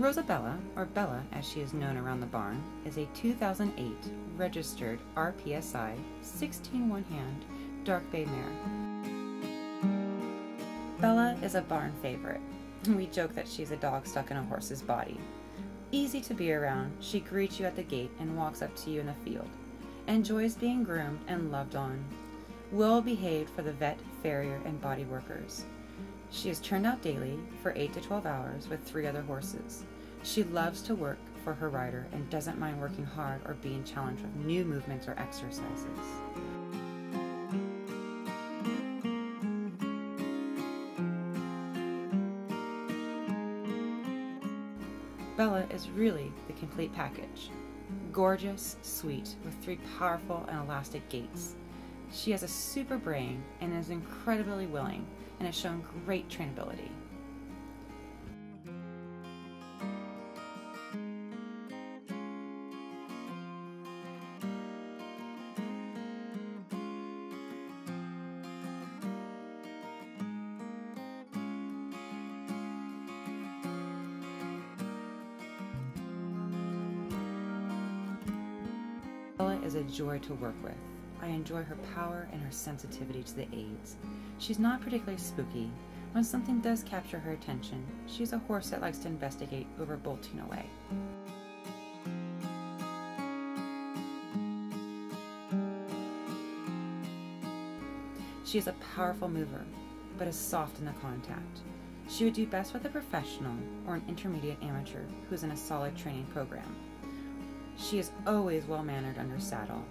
Rosabella, or Bella as she is known around the barn, is a 2008 registered RPSI 16 one hand dark bay mare. Bella is a barn favorite. We joke that she's a dog stuck in a horse's body. Easy to be around, she greets you at the gate and walks up to you in the field. Enjoys being groomed and loved on. Well behaved for the vet, farrier, and body workers. She is turned out daily for 8 to 12 hours with three other horses. She loves to work for her rider and doesn't mind working hard or being challenged with new movements or exercises. Bella is really the complete package. Gorgeous, sweet, with three powerful and elastic gaits. She has a super brain and is incredibly willing and has shown great trainability. Is a joy to work with. I enjoy her power and her sensitivity to the aids. She's not particularly spooky. When something does capture her attention, she's a horse that likes to investigate over bolting away. She is a powerful mover, but is soft in the contact. She would do best with a professional or an intermediate amateur who's in a solid training program. She is always well mannered under saddle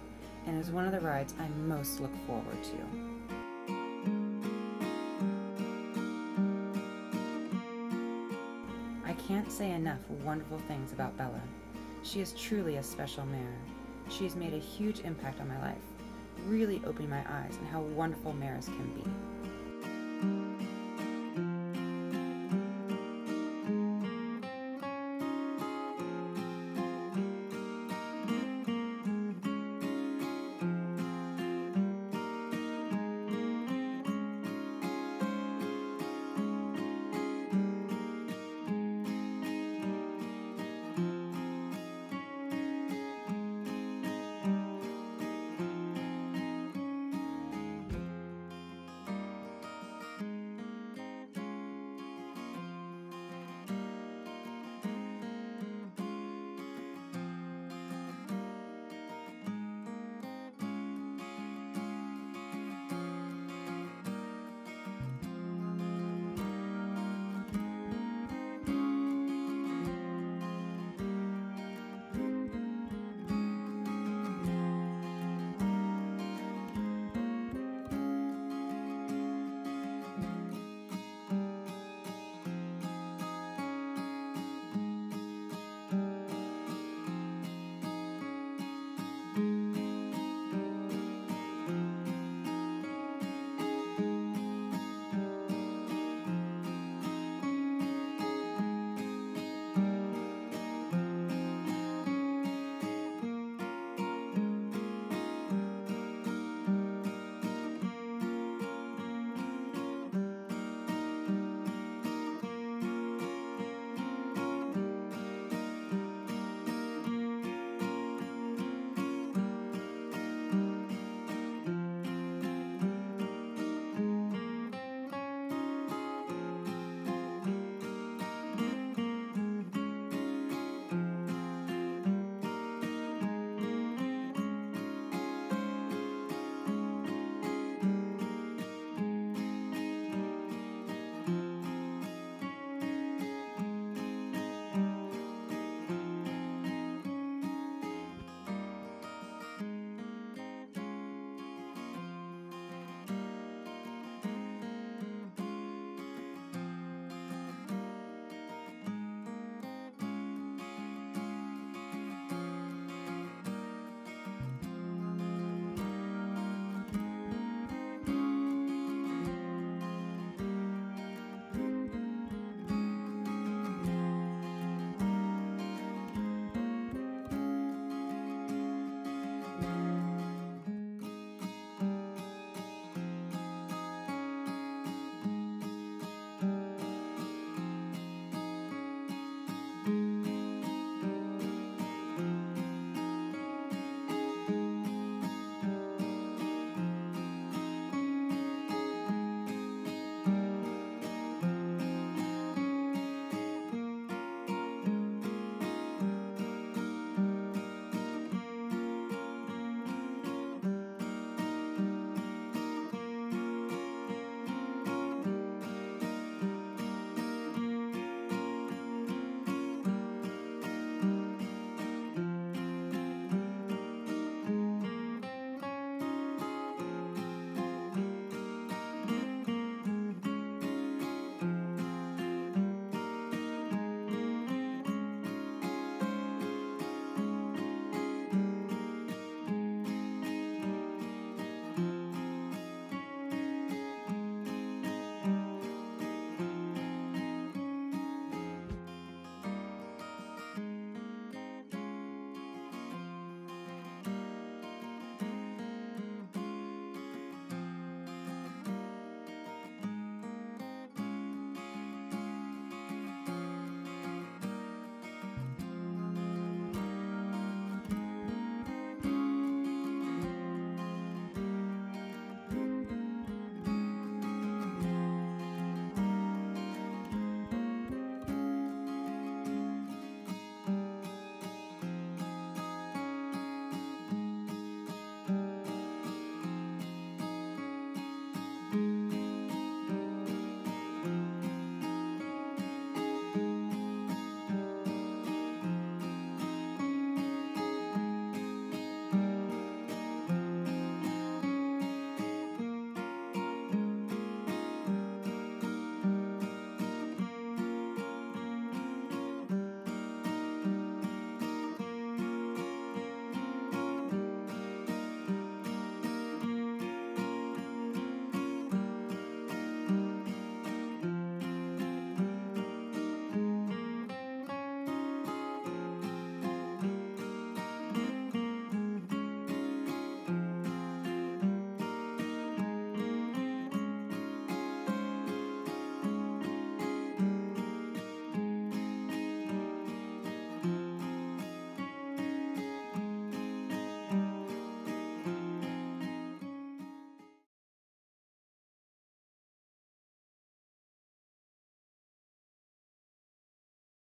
and is one of the rides I most look forward to. I can't say enough wonderful things about Bella. She is truly a special mare. She has made a huge impact on my life, really opening my eyes on how wonderful mares can be.